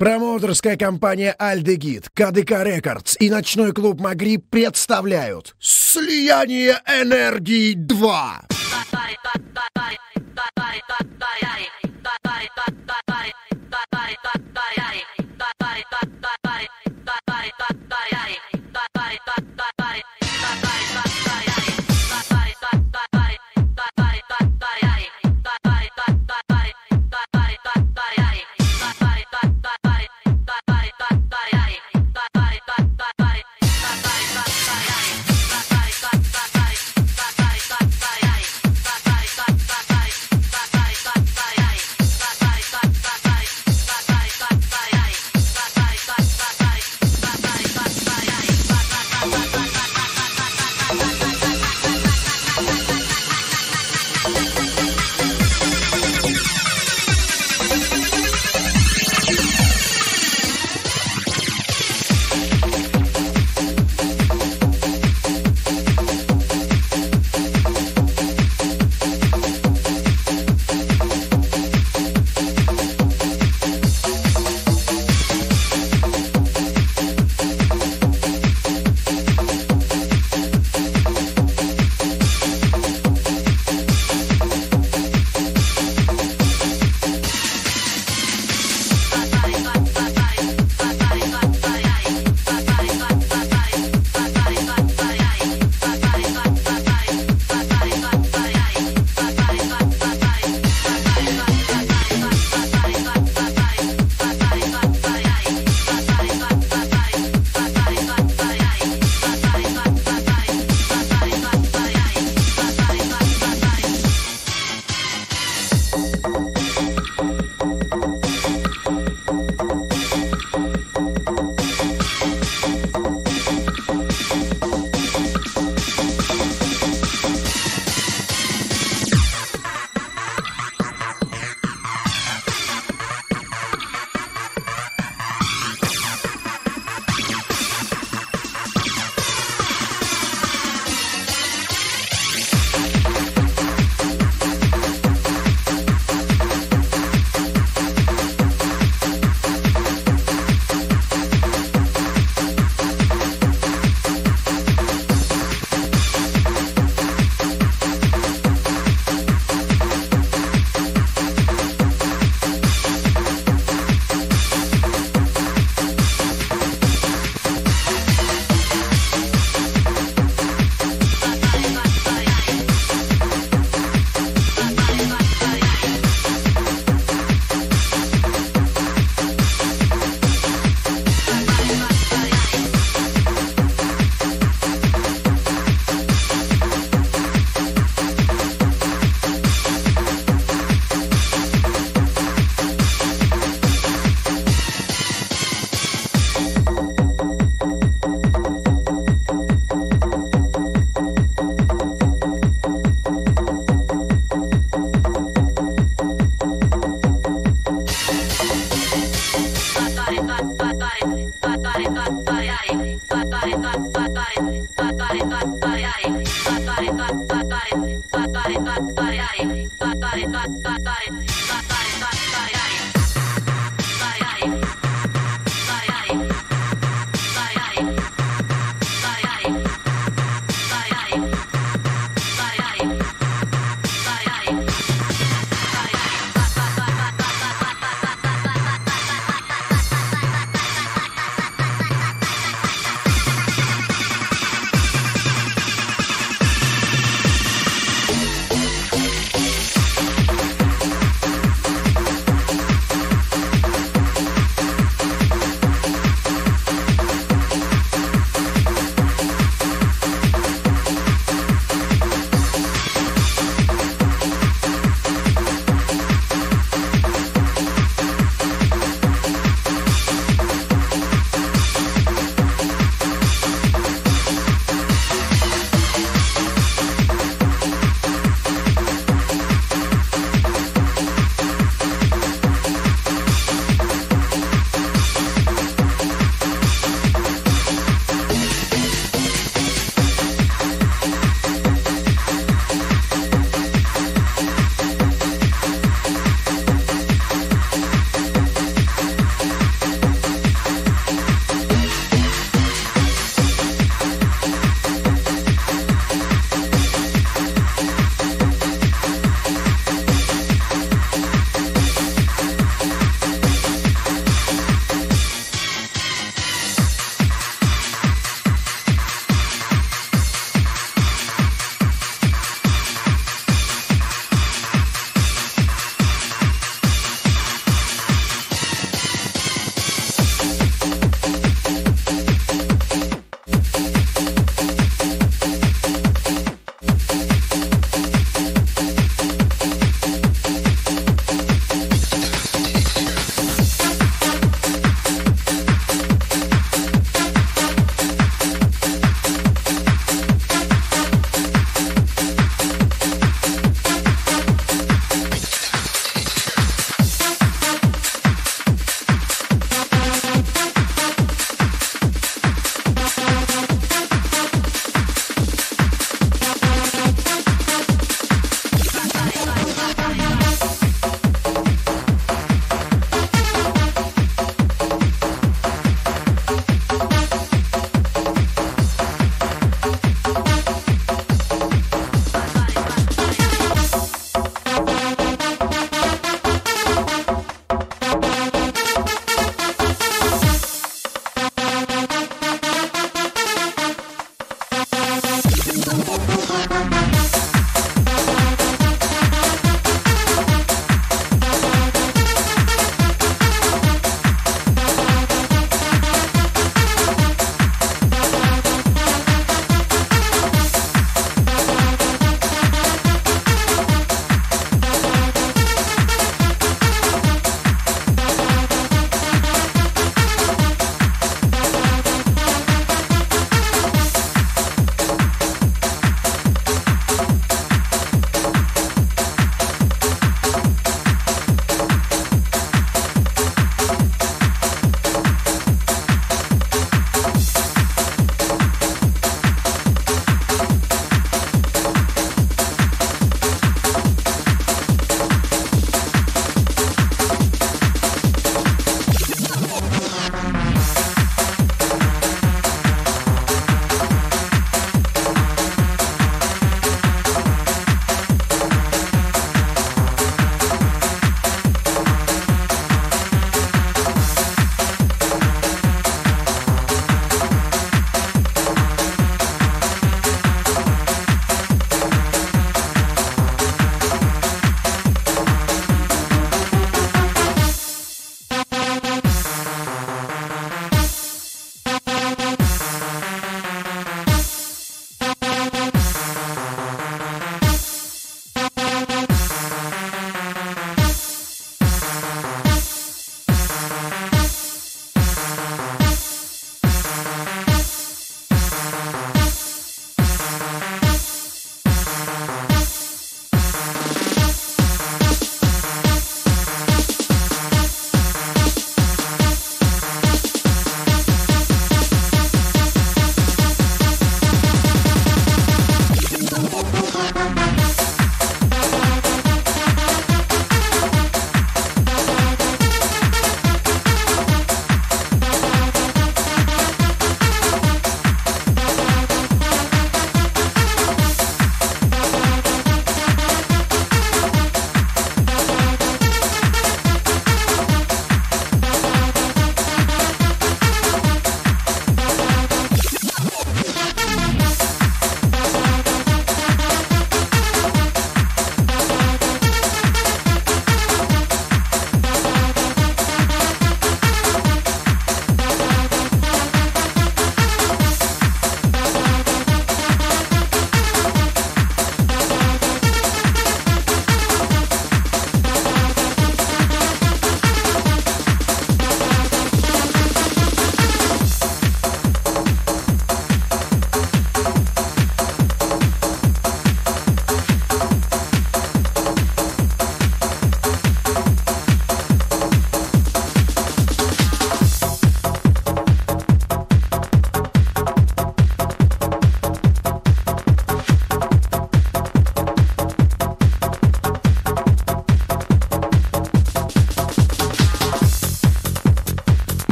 Промоутерская компания «Альдегид», «КДК Рекордс» и ночной клуб «Магриб» представляют «Слияние энергии 2». Bye.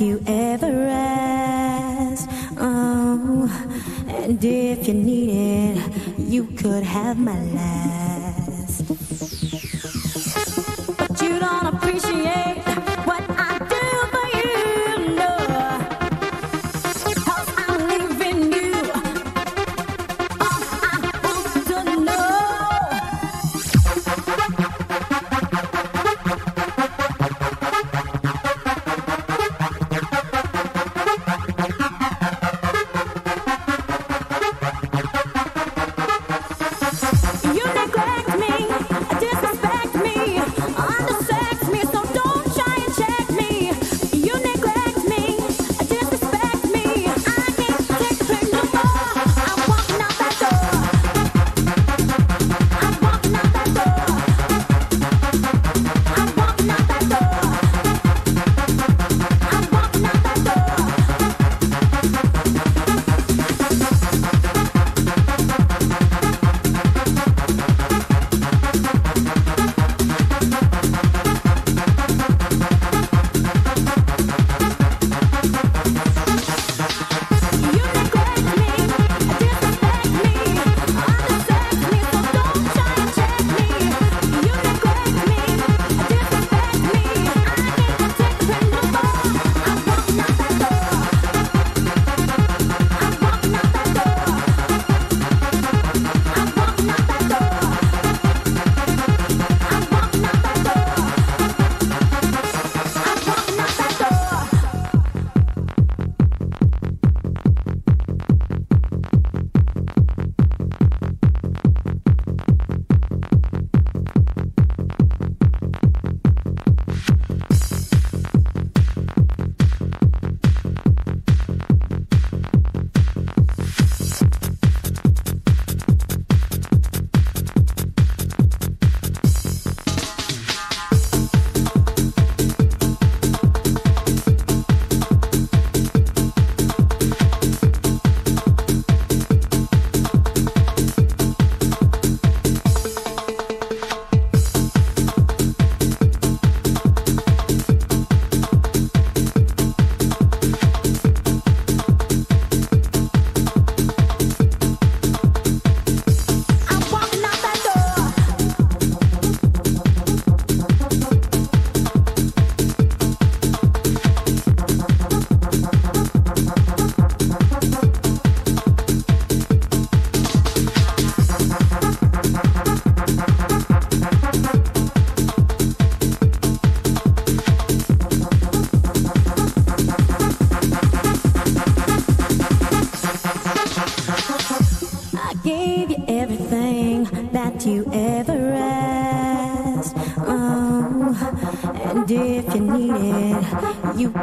you ever asked. Oh, and if you need it, you could have my life.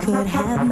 could have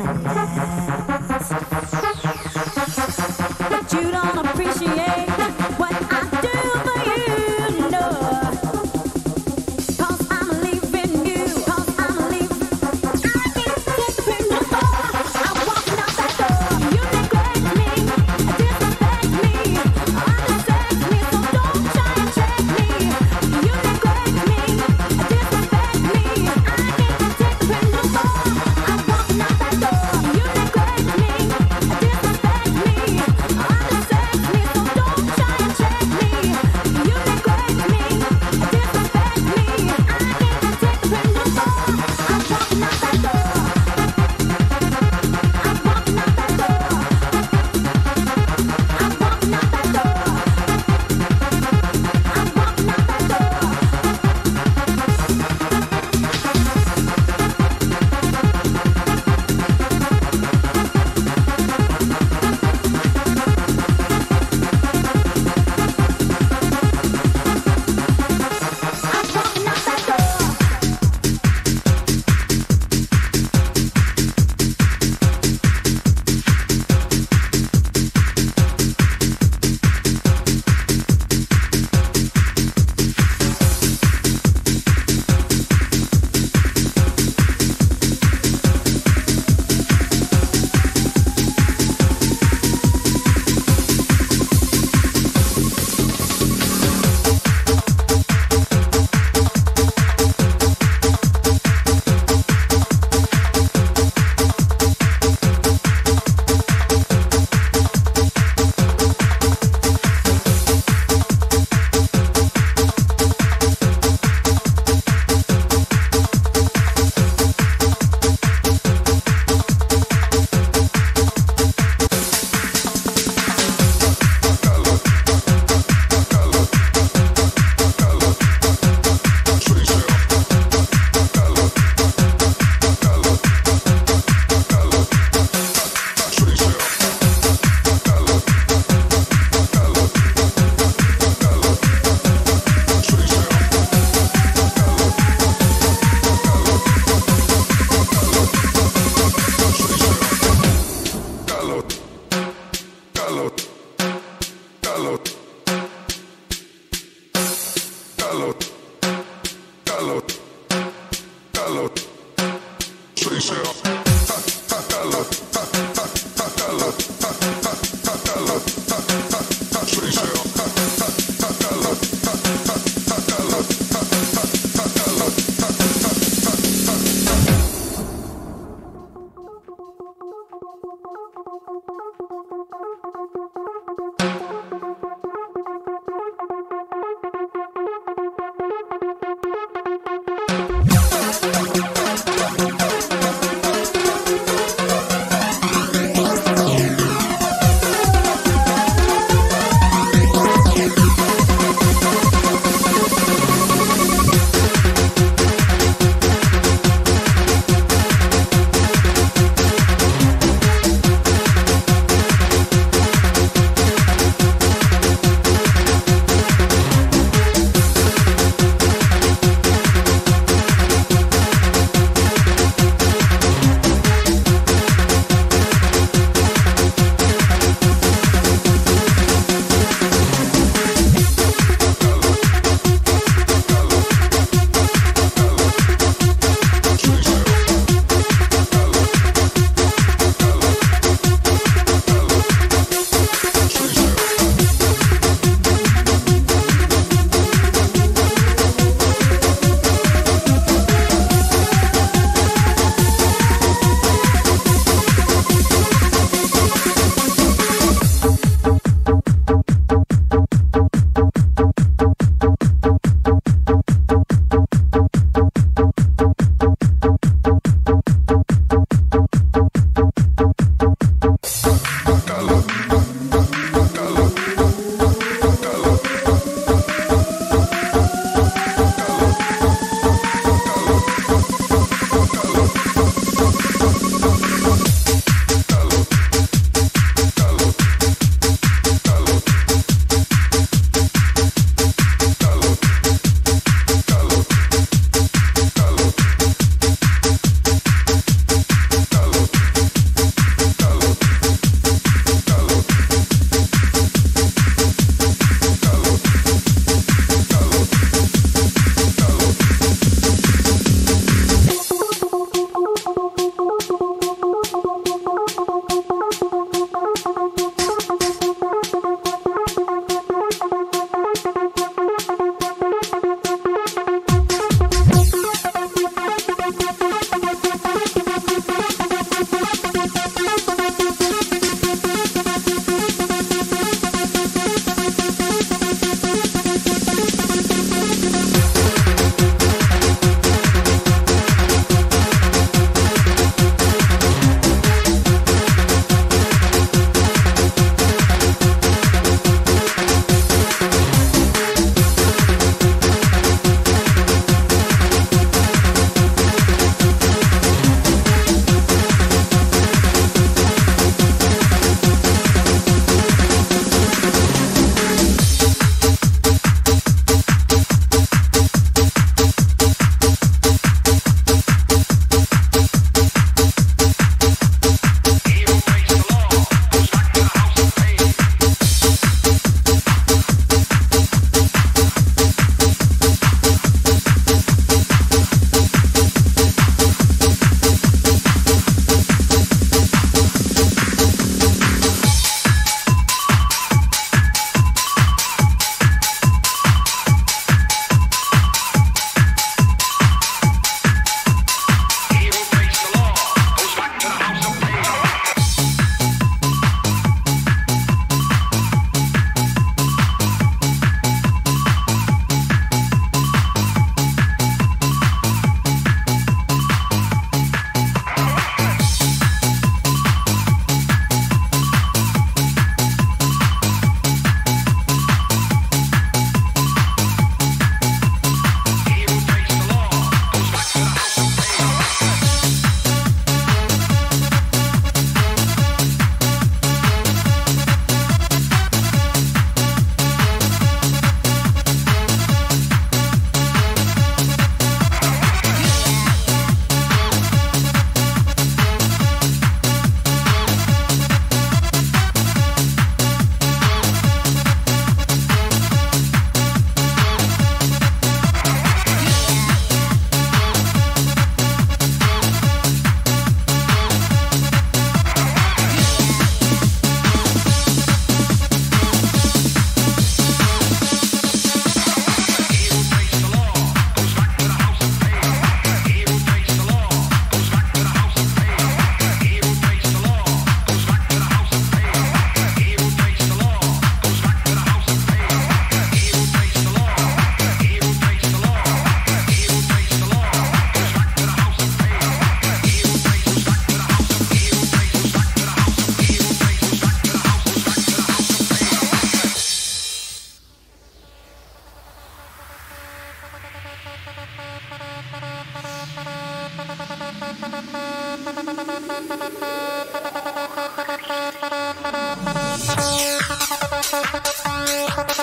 Thank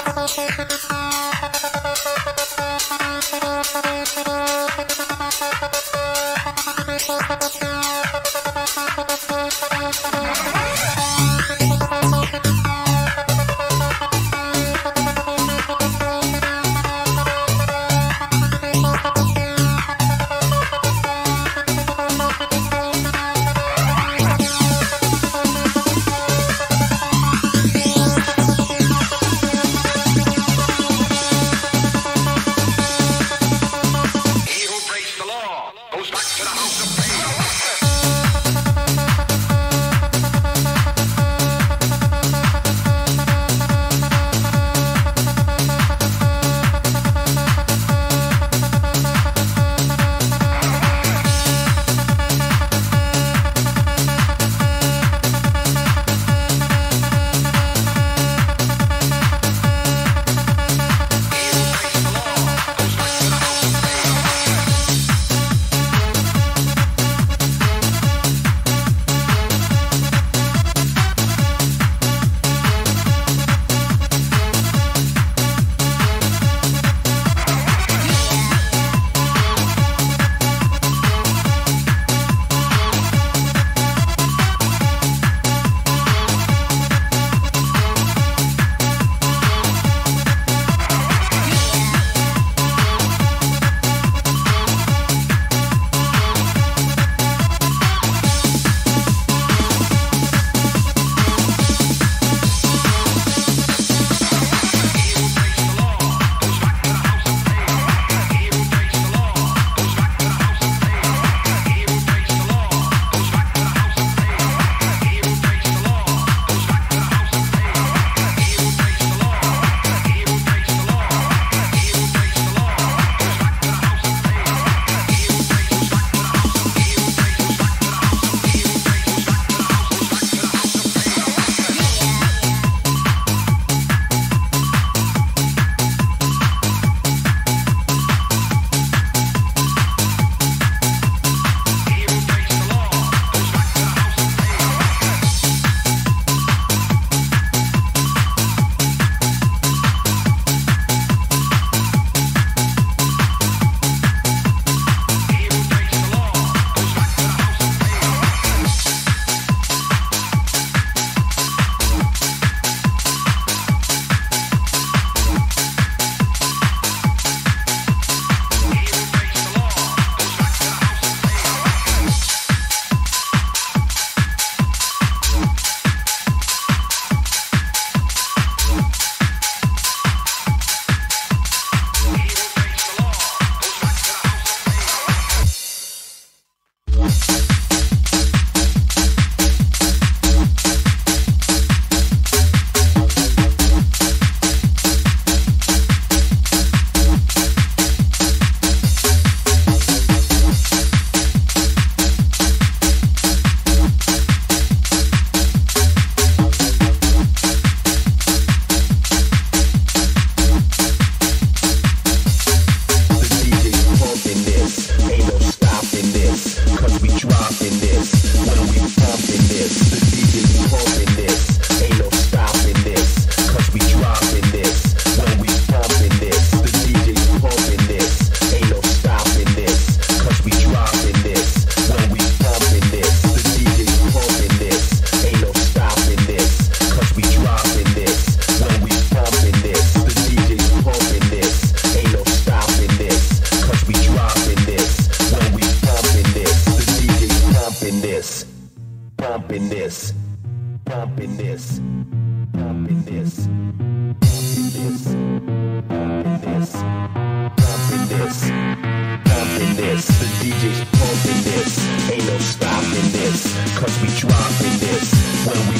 you. DJ's pumping this. Ain't no stopping this. Cause we dropping this. When we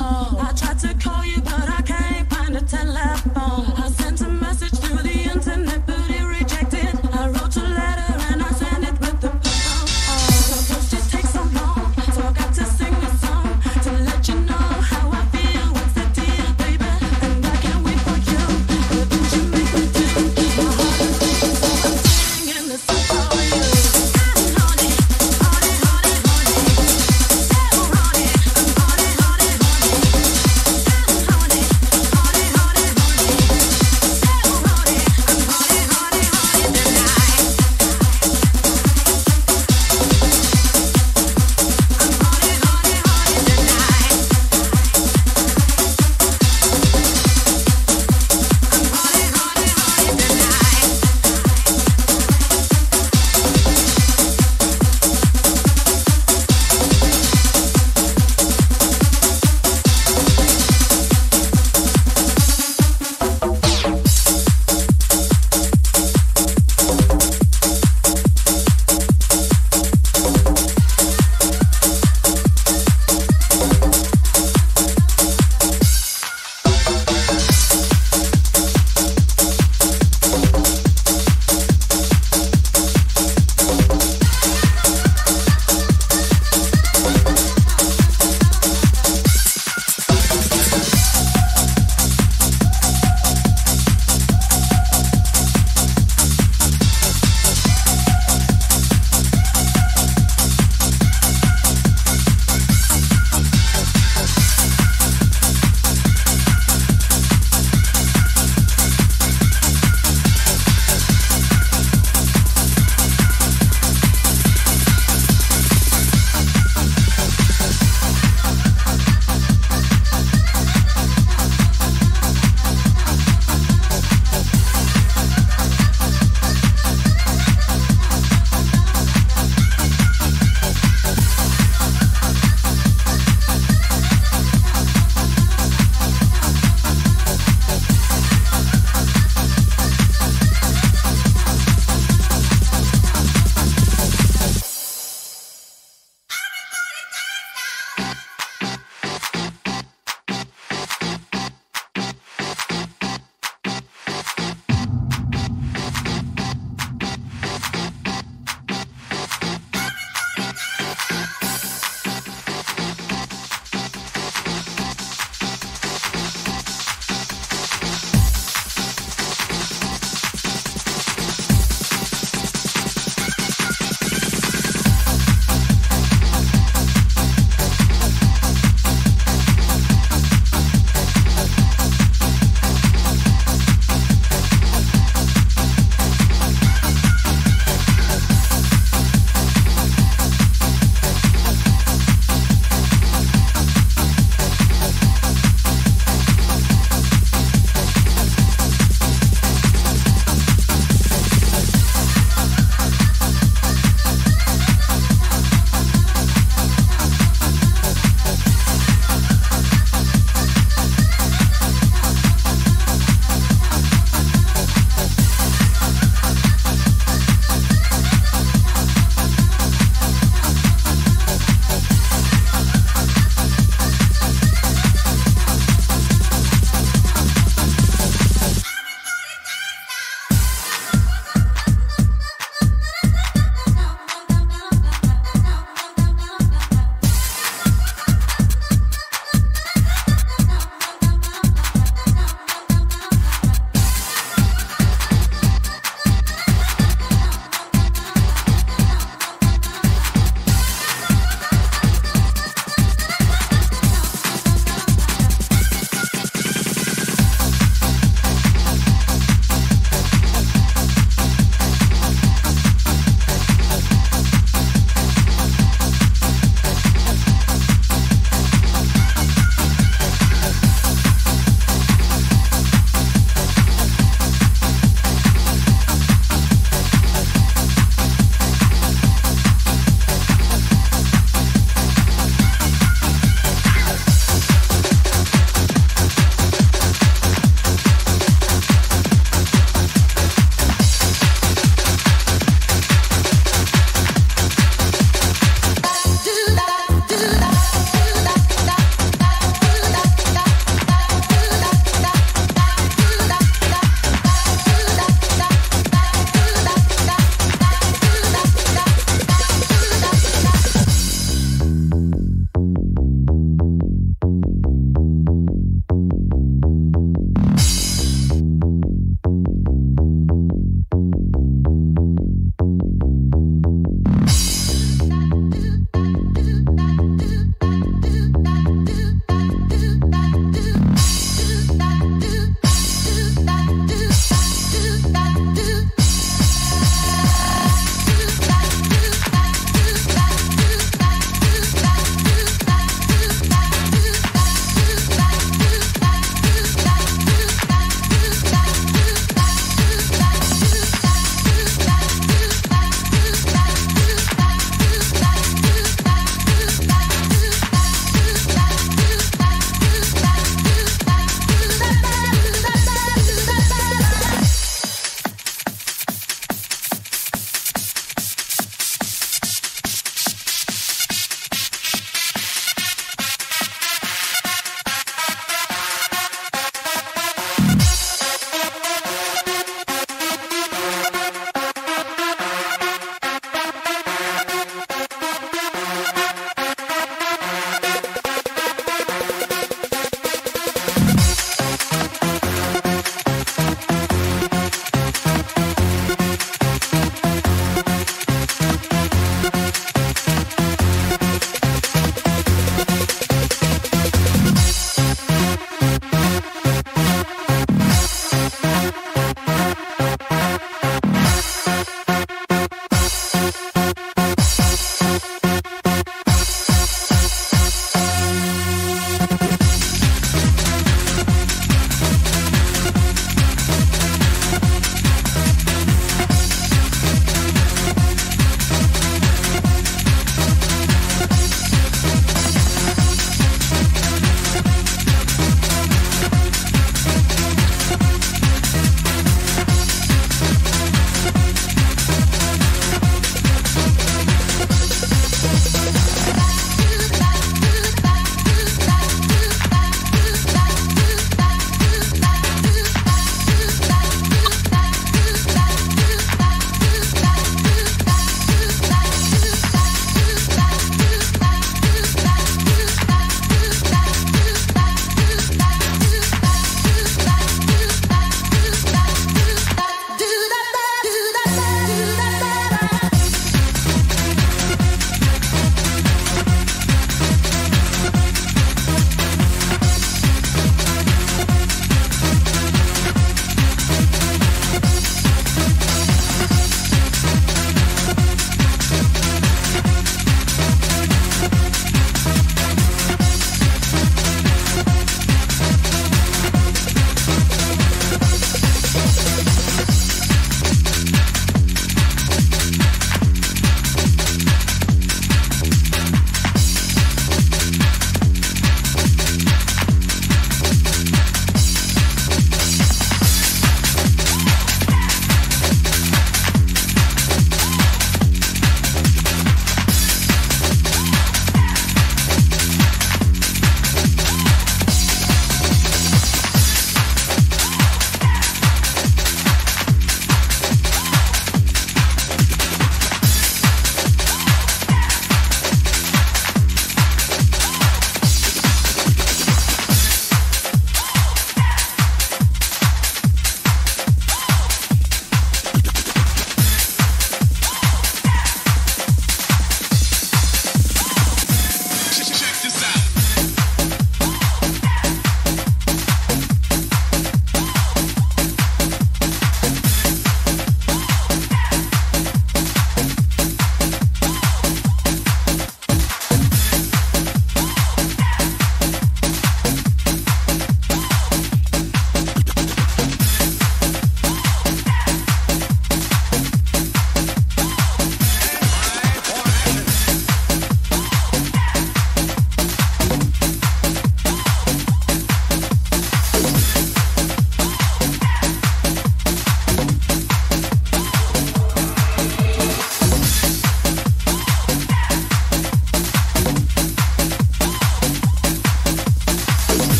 Oh, I tried to call.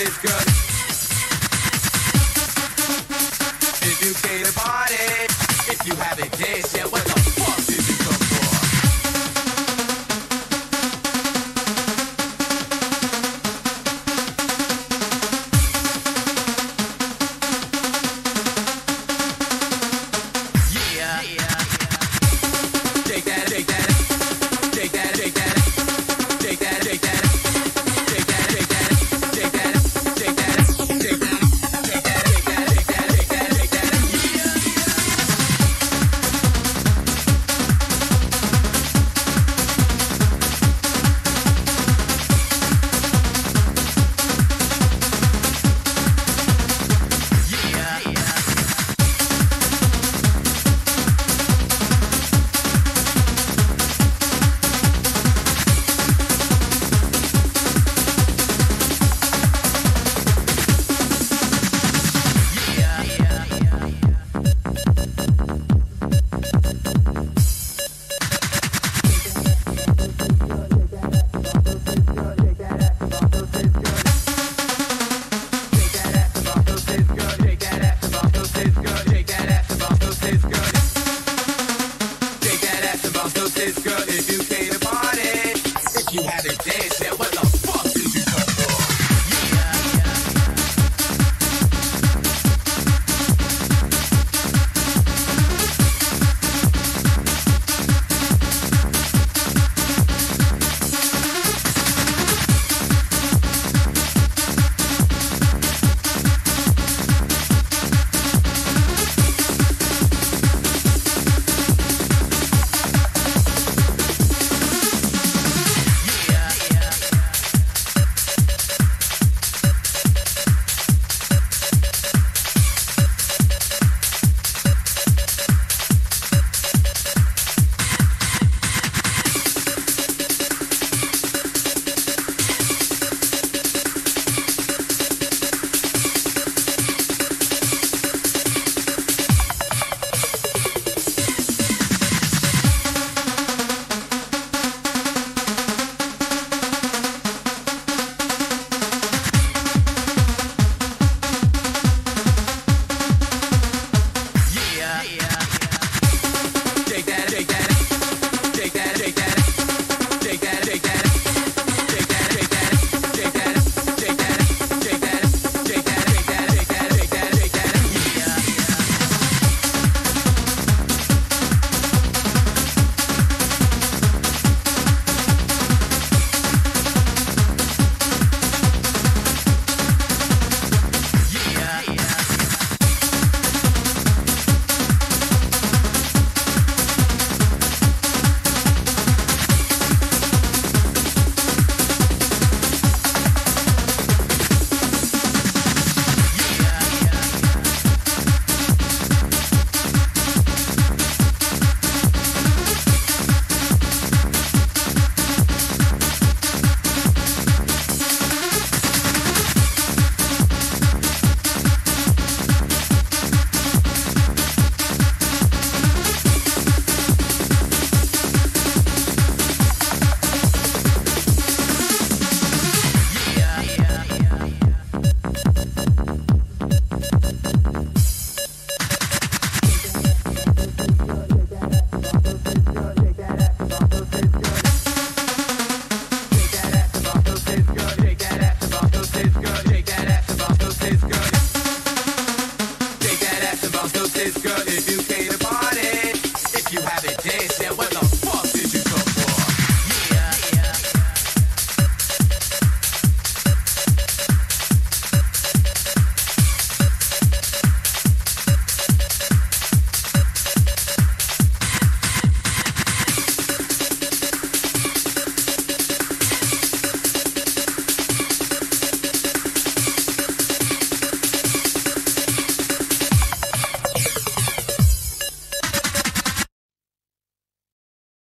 And